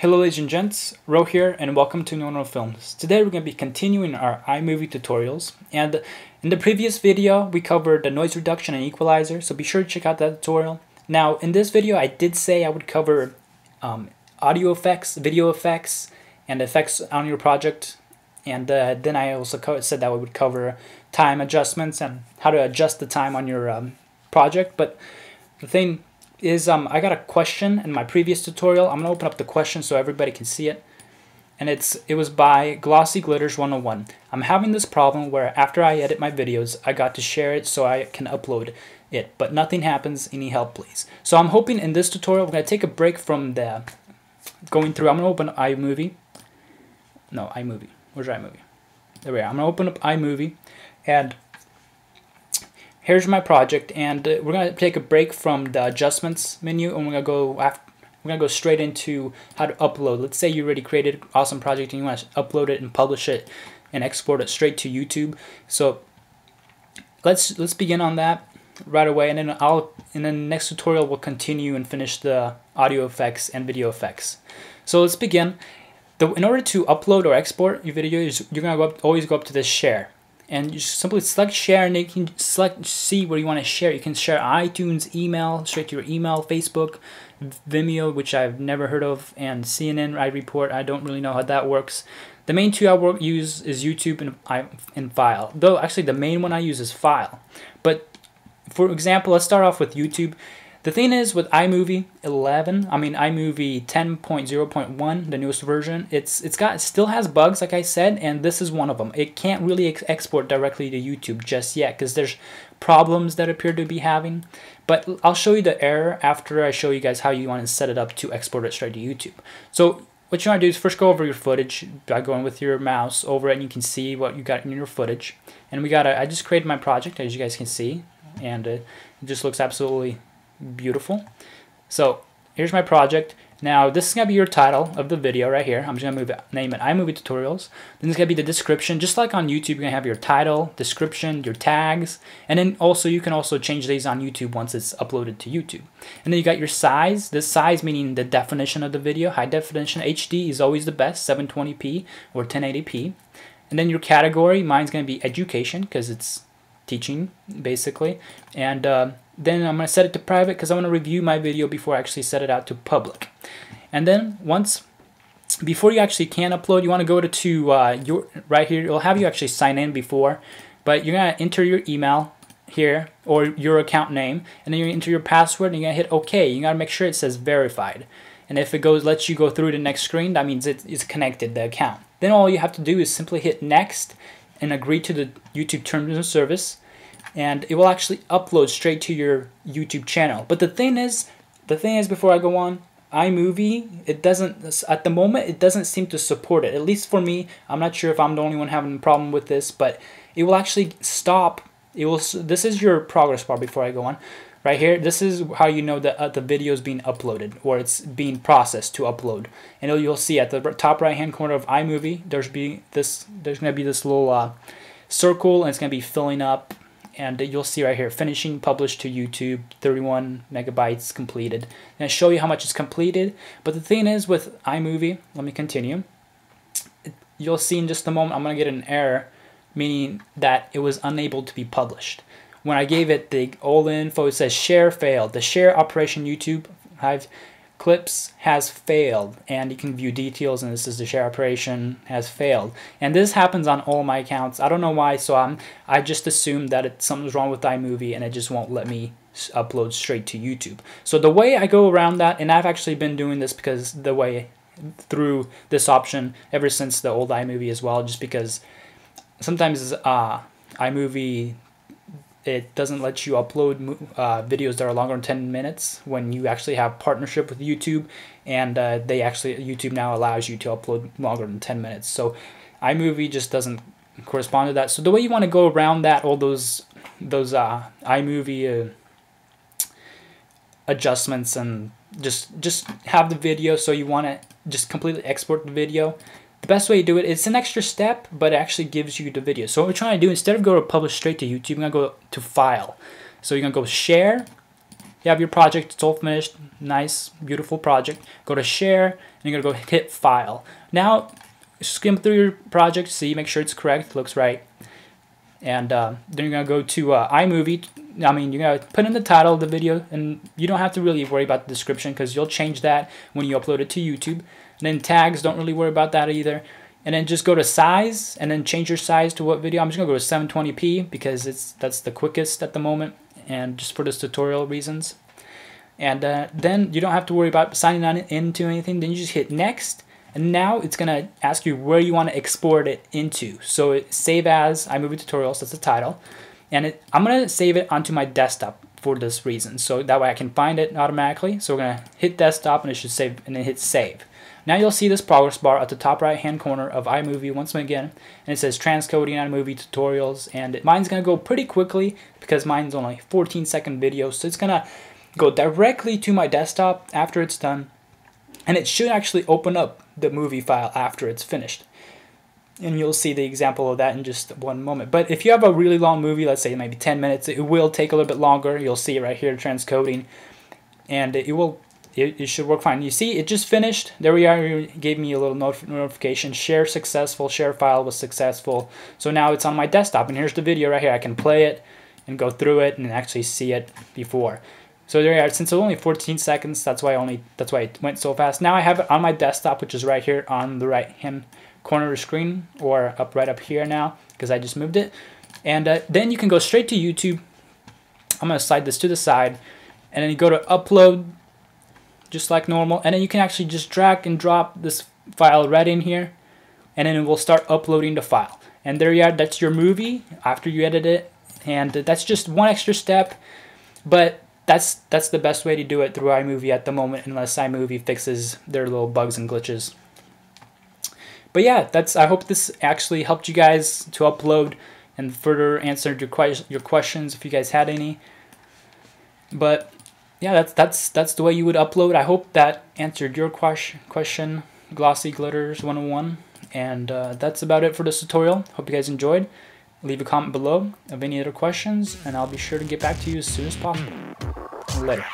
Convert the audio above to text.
Hello ladies and gents, Ro here and welcome to NOandROfilms. Today we're going to be continuing our iMovie tutorials and in the previous video we covered the noise reduction and equalizer so be sure to check out that tutorial. Now in this video I did say I would cover um, audio effects, video effects, and effects on your project and uh, then I also said that we would cover time adjustments and how to adjust the time on your um, project but the thing is um, I got a question in my previous tutorial. I'm going to open up the question so everybody can see it. And it's it was by Glossy Glitters 101. I'm having this problem where after I edit my videos, I got to share it so I can upload it, but nothing happens. Any help, please? So I'm hoping in this tutorial, we're going to take a break from the going through. I'm going to open iMovie. No, iMovie. Where's iMovie? There we are. I'm going to open up iMovie and here's my project and uh, we're going to take a break from the adjustments menu and we're to go after we're to go straight into how to upload. Let's say you already created an awesome project and you want to upload it and publish it and export it straight to YouTube. So let's let's begin on that right away and then I'll in the next tutorial we'll continue and finish the audio effects and video effects. So let's begin. The, in order to upload or export your video, you're to go up, always go up to this share and you simply select share and you can select see where you want to share. You can share itunes email straight to your email facebook vimeo which i've never heard of and cnn i report. I don't really know how that works. The main two i work use is youtube and, I, and file. Though actually the main one i use is file. But for example let's start off with youtube the thing is with iMovie 11, I mean iMovie 10.0.1, the newest version, it's it's got still has bugs like I said, and this is one of them. It can't really ex export directly to YouTube just yet because there's problems that appear to be having. But I'll show you the error after I show you guys how you want to set it up to export it straight to YouTube. So what you want to do is first go over your footage by going with your mouse over it and you can see what you got in your footage. And we got a, I just created my project as you guys can see and it just looks absolutely beautiful. So here's my project. Now this is gonna be your title of the video right here. I'm just gonna move it, name it iMovie Tutorials. Then it's gonna be the description, just like on YouTube. You're gonna have your title, description, your tags, and then also you can also change these on YouTube once it's uploaded to YouTube. And then you got your size. The size meaning the definition of the video. High definition HD is always the best, 720p or 1080p. And then your category. Mine's gonna be education because it's teaching basically. And uh, then I'm to set it to private because I want to review my video before I actually set it out to public. And then once, before you actually can upload, you want to go to, to uh, your, right here, it'll have you actually sign in before, but you're to enter your email here or your account name and then you enter your password and you're to hit OK. You got to make sure it says verified. And if it goes lets you go through the next screen, that means it is connected, the account. Then all you have to do is simply hit next and agree to the YouTube terms of service and it will actually upload straight to your YouTube channel. But the thing is, the thing is before I go on, iMovie, it doesn't, at the moment, it doesn't seem to support it. At least for me, I'm not sure if I'm the only one having a problem with this, but it will actually stop. It will, this is your progress bar before I go on. Right here, this is how you know that uh, the video is being uploaded or it's being processed to upload. And you'll see at the top right hand corner of iMovie, there's be this, there's gonna be this little uh, circle and it's gonna be filling up. And you'll see right here finishing published to YouTube 31 megabytes completed. And I show you how much is completed but the thing is with iMovie let me continue. You'll see in just a moment I'm gonna get an error meaning that it was unable to be published when I gave it the all info it says share failed. The share operation YouTube I've Clips has failed and you can view details and this is the share operation has failed. And this happens on all my accounts. I don't know why so I'm I just assumed that it, something's wrong with iMovie and it just won't let me upload straight to YouTube. So the way I go around that and I've actually been doing this because the way through this option ever since the old iMovie as well just because sometimes uh, iMovie it doesn't let you upload uh, videos that are longer than 10 minutes when you actually have partnership with YouTube and uh, they actually YouTube now allows you to upload longer than 10 minutes. So iMovie just doesn't correspond to that. So the way you want to go around that all those those uh, iMovie uh, adjustments and just just have the video. So you want to just completely export the video the best way to do it, it's an extra step, but it actually gives you the video. So what we're trying to do, instead of go to publish straight to YouTube, you're to go to File. So you're to go Share, you have your project, it's all finished, nice, beautiful project. Go to share, and you're gonna go hit file. Now, skim through your project, see, make sure it's correct, looks right. And uh, then you're gonna go to uh, iMovie. I mean, you're gonna put in the title of the video, and you don't have to really worry about the description because you'll change that when you upload it to YouTube. And then tags, don't really worry about that either and then just go to size and then change your size to what video. I'm just gonna go to 720p because it's that's the quickest at the moment and just for this tutorial reasons. And uh, then you don't have to worry about signing on into anything. Then you just hit next and now it's gonna ask you where you want to export it into. So it, save as iMovie tutorials, that's the title. And it, I'm gonna save it onto my desktop for this reason. So that way I can find it automatically. So we're gonna hit desktop and it should save and then hit save. Now you'll see this progress bar at the top right hand corner of iMovie once again and it says transcoding iMovie tutorials and mine's going to go pretty quickly because mine's only 14 second video so it's going to go directly to my desktop after it's done and it should actually open up the movie file after it's finished and you'll see the example of that in just one moment. But if you have a really long movie, let's say maybe 10 minutes, it will take a little bit longer. You'll see it right here, transcoding, and it will it, it should work fine. You see, it just finished. There we are. It gave me a little not notification. Share successful. Share file was successful. So now it's on my desktop. And here's the video right here. I can play it and go through it and actually see it before. So there you are. Since it's only 14 seconds, that's why only that's why it went so fast. Now I have it on my desktop, which is right here on the right hand corner of the screen, or up right up here now because I just moved it. And uh, then you can go straight to YouTube. I'm gonna slide this to the side, and then you go to upload just like normal and then you can actually just drag and drop this file right in here and then it will start uploading the file and there you are that's your movie after you edit it and that's just one extra step but that's that's the best way to do it through iMovie at the moment unless iMovie fixes their little bugs and glitches but yeah that's I hope this actually helped you guys to upload and further answered your, que your questions if you guys had any but yeah, that's that's that's the way you would upload. I hope that answered your question, question Glossy Glitters 101. And uh, that's about it for this tutorial. Hope you guys enjoyed. Leave a comment below of any other questions, and I'll be sure to get back to you as soon as possible. Later.